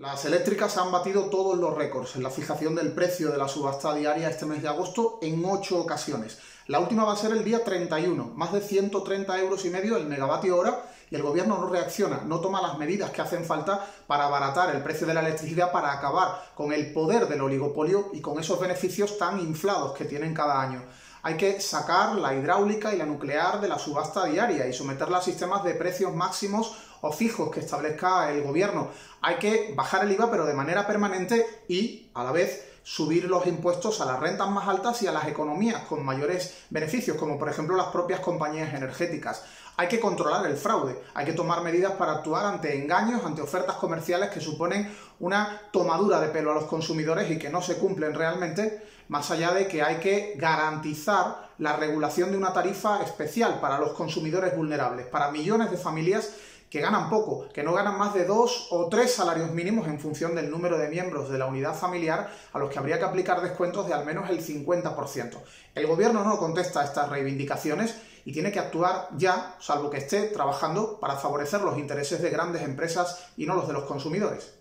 Las eléctricas han batido todos los récords en la fijación del precio de la subasta diaria este mes de agosto en ocho ocasiones. La última va a ser el día 31, más de 130 euros y medio el megavatio hora y el gobierno no reacciona, no toma las medidas que hacen falta para abaratar el precio de la electricidad, para acabar con el poder del oligopolio y con esos beneficios tan inflados que tienen cada año. Hay que sacar la hidráulica y la nuclear de la subasta diaria y someterla a sistemas de precios máximos o fijos que establezca el gobierno. Hay que bajar el IVA pero de manera permanente y a la vez subir los impuestos a las rentas más altas y a las economías con mayores beneficios, como por ejemplo las propias compañías energéticas. Hay que controlar el fraude, hay que tomar medidas para actuar ante engaños, ante ofertas comerciales que suponen una tomadura de pelo a los consumidores y que no se cumplen realmente, más allá de que hay que garantizar la regulación de una tarifa especial para los consumidores vulnerables, para millones de familias que ganan poco, que no ganan más de dos o tres salarios mínimos en función del número de miembros de la unidad familiar, a los que habría que aplicar descuentos de al menos el 50%. El gobierno no contesta a estas reivindicaciones y tiene que actuar ya, salvo que esté trabajando para favorecer los intereses de grandes empresas y no los de los consumidores.